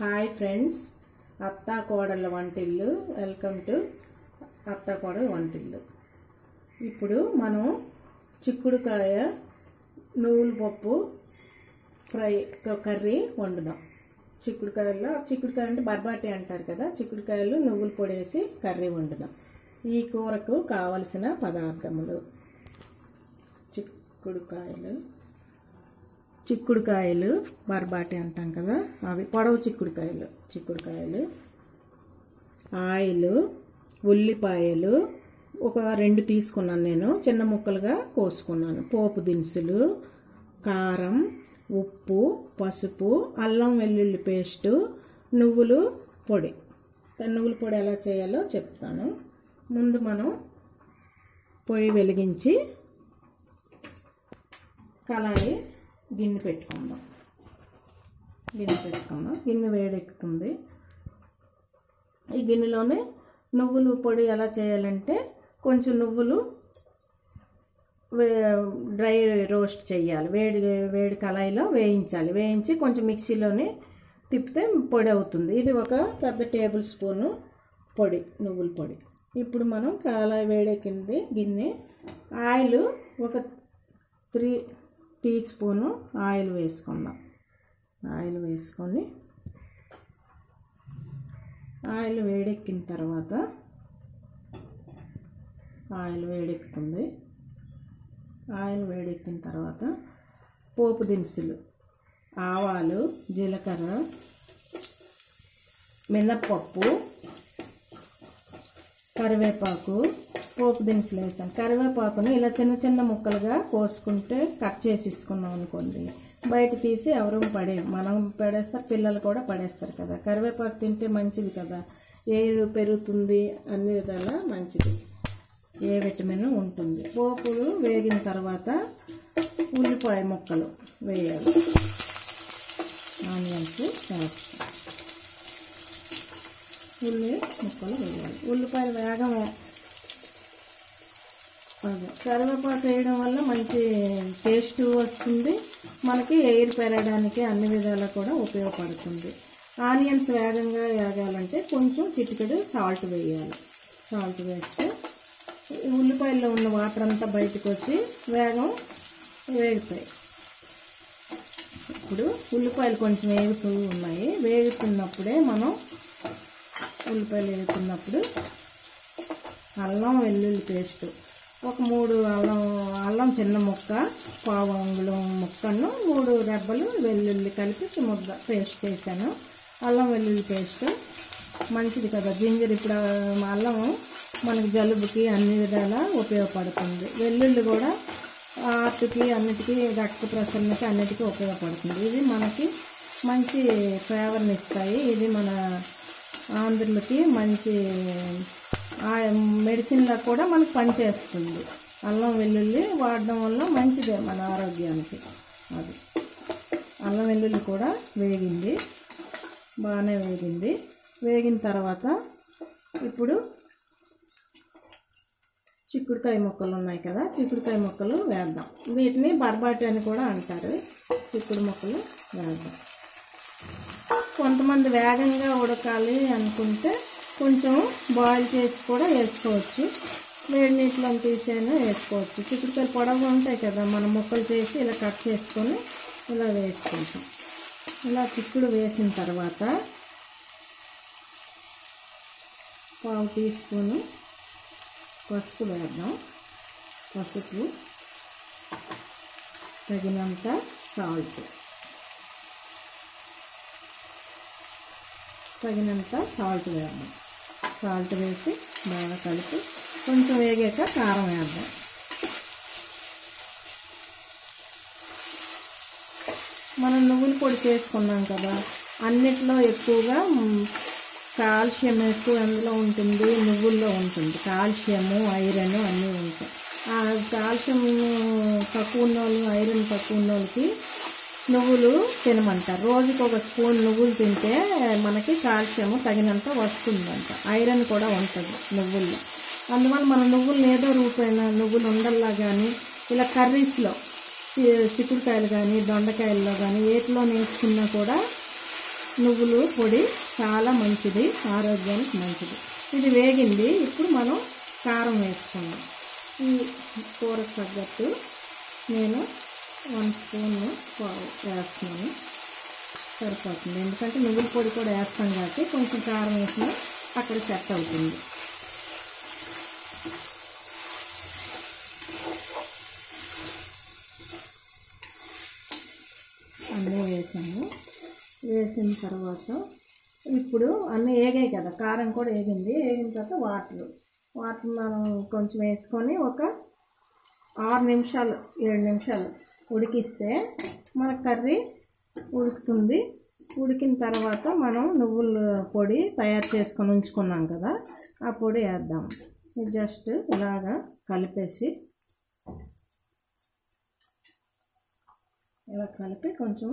Hi friends అత్తా కోడళ్ళ వంటిల్లు. Welcome to అత్తా కోడల వంటిల్లు. ఇప్పుడు మనం చిక్కుడుకాయ నువ్వుల పప్పు ఫ్రై కర్రీ వండుదాం. చిక్కుడుకాయల్లో చిక్కుడుకాయ అంటే బర్బాటి అంటారు కదా చిక్కుడుకాయలు నువ్వుల పొడి వేసి కర్రీ వండుదాం. ఈ కూరకు కావలసిన పదార్థములు చిక్కుడుకాయలు. చిక్కుడుకాయలు బర్బాటి అంటాం కదా అవి పొడవు చిక్కుడుకాయలు చిక్కుడుకాయలు. ఆయిల్ ఉల్లిపాయలు ఒక రెండు తీసుకున్నాను నేను చిన్న ముక్కలుగా కోసుకున్నాను. పోపు దినుసులు కారం ఉప్పు పసుపు అల్లం వెల్లుల్లి పేస్టు నువ్వులు పొడి. నువ్వుల పొడి ఎలా చేయాలో చెప్తాను. ముందు మనం పొయ్యి వెలిగించి కళాయి గిన్నె పెట్టుకుందాం. గిన్నె పెట్టుకుందాం. గిన్నె వేడెక్కుతుంది. ఈ గిన్నెలోనే నువ్వులు పొడి ఎలా చేయాలంటే కొంచెం నువ్వులు వే- డ్రై రోస్ట్ చేయాలి వేడి వేడి కళాయిలో వేయించాలి. వేయించి కొంచెం మిక్సీలోనే తిప్పితే పొడి అవుతుంది. ఇది ఒక పెద్ద టేబుల్ స్పూను పొడి నువ్వుల పొడి. ఇప్పుడు మనం కళాయి వేడెక్కింది గిన్నె. ఆయిల్ ఒక త్రీ టీ స్పూను ఆయిల్ వేసుకుందాం. ఆయిల్ వేసుకొని ఆయిల్ వేడెక్కిన తర్వాత ఆయిల్ వేడెక్కుతుంది. ఆయిల్ వేడెక్కిన తర్వాత పోపు దినుసులు ఆవాలు జీలకర్ర మినప్పప్పు కరివేపాకు పోపు దినుసులు వేసాను కరివేపాకుని ఇలా చిన్న చిన్న ముక్కలుగా కోసుకుంటే కట్ చేసి ఇసుకున్నాం అనుకోండి. బయట తీసి ఎవరు పడే మనం పడేస్తారు పిల్లలు కూడా పడేస్తారు కదా. కరివేపాకు తింటే మంచిది కదా. ఏ పెరుగుతుంది అన్ని విధాలా మంచిది. ఏ విటమిన్ ఉంటుంది. పోపులు వేగిన తర్వాత ఉల్లిపాయ ముక్కలు వేయాలి. ఆనియన్స్ వేస్తాం ఉల్లి ముక్కలు వేయాలి. ఉల్లిపాయలు వేగమే అదే. కరివేపాకు వేయడం వల్ల మంచి టేస్ట్ వస్తుంది. మనకి ఎయిర్ పెరగడానికి అన్ని విధాలా కూడా ఉపయోగపడుతుంది. ఆనియన్స్ వేగంగా వేగాలంటే కొంచెం చిటికెడు సాల్ట్ వేయాలి. సాల్ట్ వేస్తే ఉల్లిపాయల్లో ఉన్న వాటర్ అంతా బయటకు వచ్చి వేగం వేగుతాయి. ఇప్పుడు ఉల్లిపాయలు కొంచెం వేగుతూ ఉన్నాయి. వేగుతున్నప్పుడే మనం ఉల్లిపాయలు వేగుతున్నప్పుడు అల్లం వెల్లుల్లి పేస్ట్ ఒక మూడు అల్లం అల్లం చిన్న ముక్క పావు అంగుళం ముక్కను మూడు రెబ్బలు వెల్లుల్లి కలిపి ముద్ద పేస్ట్ చేశాను. అల్లం వెల్లుల్లి పేస్ట్ మంచిది కదా. జింజర్ ఇప్పుడు అల్లం మనకి జలుబుకి అన్ని విధాల ఉపయోగపడుతుంది. వెల్లుల్లి కూడా ఆర్ట్కి అన్నిటికీ రక్త ప్రసరణకి అన్నిటికీ ఉపయోగపడుతుంది. ఇది మనకి మంచి ఫ్లేవర్ని ఇస్తాయి. ఇది మన ఆంధ్రులకి మంచి మెడిసిన్లా కూడా మనకు పనిచేస్తుంది. అల్లం వెల్లుల్లి వాడడం వల్ల మంచిదే మన ఆరోగ్యానికి. అది. అల్లం వెల్లుల్లి కూడా వేగింది. బాగానే వేగింది. వేగిన తర్వాత ఇప్పుడు చిక్కుడుకాయ ముక్కలు ఉన్నాయి కదా చిక్కుడుకాయ ముక్కలు వేద్దాం. వీటిని బర్బాటి అని కూడా అంటారు. చిక్కుడు ముక్కలు వేద్దాం. కొంతమంది వేగంగా ఉడకాలి అనుకుంటే కొంచెం బాయిల్ చేసి కూడా వేసుకోవచ్చు. వేడి నీటిలో తీసైనా వేసుకోవచ్చు. చిక్కుడుకాయలు పొడవుగా ఉంటాయి కదా మనం ముక్కలు చేసి ఇలా కట్ చేసుకొని ఇలా వేసుకుంటాం. ఇలా చిక్కుడు వేసిన తర్వాత పావు టీ స్పూను పసుపు వేద్దాం. పసుపు తగినంత సాల్ట్ తగినంత సాల్ట్ వేద్దాం. సాల్ట్ వేసి బాగా కలిపి కొంచెం వేగాక కారం వేద్దాం. మనం నువ్వుల పొడి చేసుకున్నాం కదా అన్నిట్లో ఎక్కువగా కాల్షియం ఎక్కువ ఎందులో ఉంటుంది? నువ్వుల్లో ఉంటుంది. కాల్షియము ఐరన్ అన్నీ ఉంటాయి. ఆ కాల్షియం తక్కువ ఉన్న వాళ్ళు ఐరన్ తక్కువ ఉన్న వాళ్ళకి నువ్వులు తినమంటారు. రోజుకి ఒక స్పూన్ నువ్వులు తింటే మనకి కాల్షియం తగినంత వస్తుందంట. ఐరన్ కూడా ఉంటుంది నువ్వుల్లో. అందువల్ల మన నువ్వులు ఏదో రూపైన నువ్వులు ఉండల్లా కానీ ఇలా కర్రీస్లో చిక్కుడుకాయలు కానీ దొండకాయల్లో కానీ వేటిలో నేర్చుకున్నా కూడా నువ్వులు పొడి చాలా మంచిది ఆరోగ్యానికి మంచిది. ఇది వేగింది ఇప్పుడు మనం కారం వేసుకుందాం. ఈ కూరకు తగ్గట్టు నేను వన్ స్పూన్ వేస్తున్నాను. సరిపోతుంది. ఎందుకంటే నువ్వుల పొడి కూడా వేస్తాం కాబట్టి కొంచెం కారం వేసినా అక్కడ సెట్ అవుతుంది. అన్నీ వేసాము. వేసిన తర్వాత ఇప్పుడు అన్నీ ఏగాయి కదా కారం కూడా ఏగింది. ఏగిన తర్వాత వాటర్. వాటర్ మనం కొంచెం వేసుకొని ఒక ఆరు నిమిషాలు ఏడు నిమిషాలు ఉడికిస్తే మన కర్రీ ఉడుకుతుంది. ఉడికిన తర్వాత మనం నువ్వుల పొడి తయారు చేసుకొని ఉంచుకున్నాం కదా ఆ పొడి వేద్దాం. జస్ట్ ఇలాగా కలిపేసి ఇలా కలిపి కొంచెం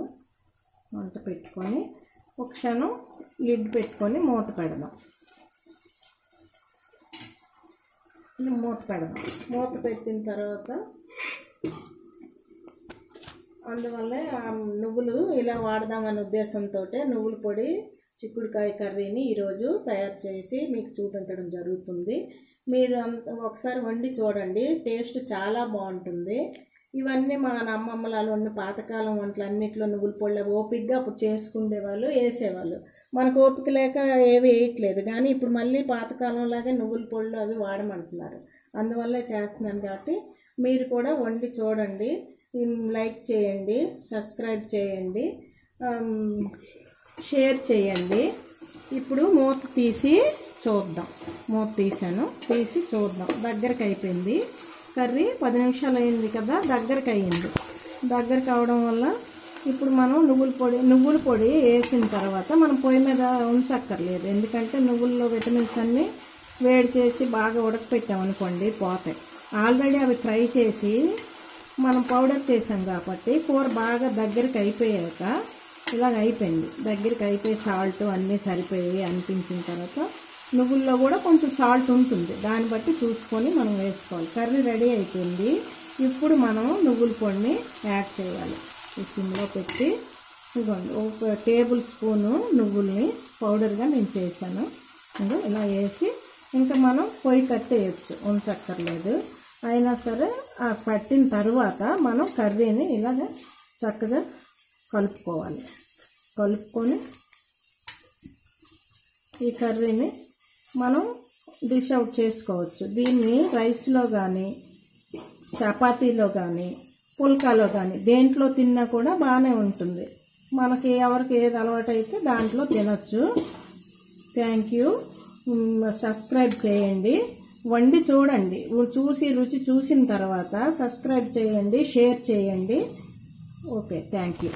వంట పెట్టుకొని ఒక క్షణం లిడ్ పెట్టుకొని మూత పెడదాం. మూత పెడదాం. మూత పెట్టిన తర్వాత అందువల్ల నువ్వులు ఇలా వాడదామనే ఉద్దేశంతో నువ్వుల పొడి చిక్కుడుకాయ కర్రీని ఈరోజు తయారు చేసి మీకు చూపించడం జరుగుతుంది. మీరు అంత ఒకసారి వండి చూడండి. టేస్ట్ చాలా బాగుంటుంది. ఇవన్నీ మా అమ్మమ్మలలో ఉన్న పాతకాలం వంటలు అన్నిట్లో నువ్వుల పొడి ఓపిక్గా అప్పుడు చేసుకునే వాళ్ళు వేసేవాళ్ళు. మనకు ఓపిక లేక ఏవి వేయట్లేదు. కానీ ఇప్పుడు మళ్ళీ పాతకాలంలాగే నువ్వుల పొళ్ళు అవి వాడమంటున్నారు. అందువల్ల చేస్తున్నాను కాబట్టి మీరు కూడా వండి చూడండి. లైక్ చేయండి సబ్స్క్రైబ్ చేయండి షేర్ చేయండి. ఇప్పుడు మూత తీసి చూద్దాం. మూత తీసాను తీసి చూద్దాం. దగ్గరకు అయిపోయింది. కర్రీ పది నిమిషాలు అయింది కదా దగ్గరకు అయ్యింది. దగ్గరకు అవడం వల్ల ఇప్పుడు మనం నువ్వుల పొడి నువ్వుల పొడి వేసిన తర్వాత మనం పొయ్యి మీద ఉంచక్కర్లేదు. ఎందుకంటే నువ్వుల్లో విటమిన్స్ అన్నీ వేడి చేసి బాగా ఉడకపెట్టామనుకోండి పోతాయి. ఆల్రెడీ అవి ఫ్రై చేసి మనం పౌడర్ చేసాం కాబట్టి కూర బాగా దగ్గరికి అయిపోయాక ఇలాగ అయిపోయింది. దగ్గరికి అయిపోయి సాల్ట్ అన్నీ సరిపోయి అనిపించిన తర్వాత నువ్వుల్లో కూడా కొంచెం సాల్ట్ ఉంటుంది. దాన్ని బట్టి చూసుకొని మనం వేసుకోవాలి. కర్రీ రెడీ అయిపోయింది. ఇప్పుడు మనం నువ్వుల పొడిని యాడ్ చేయాలి. ఈ సిమ్లో పెట్టి ఇదిగోండి ఒక టేబుల్ స్పూను నువ్వుల్ని పౌడర్గా నేను చేశాను. ఇలా వేసి ఇంకా మనం పొయ్యి కట్టేయచ్చు. ఉంచక్కర్లేదు అయినా సరే ఆ పట్టిన తర్వాత మనం కర్రీని ఇలాగ చక్కగా కలుపుకోవాలి. కలుపుకొని ఈ కర్రీని మనం డిష్ అవుట్ చేసుకోవచ్చు. దీన్ని రైస్లో కానీ చపాతీలో కానీ పుల్కాలో కానీ దేంట్లో తిన్నా కూడా బాగానే ఉంటుంది. మనకి ఎవరికి ఏది అలవాటు అయితే దాంట్లో తినొచ్చు. థ్యాంక్ యూ సబ్స్క్రైబ్ చేయండి. వండి చూడండి. చూసి రుచి చూసిన తర్వాత సబ్స్క్రైబ్ చేయండి షేర్ చేయండి. Okay thank you.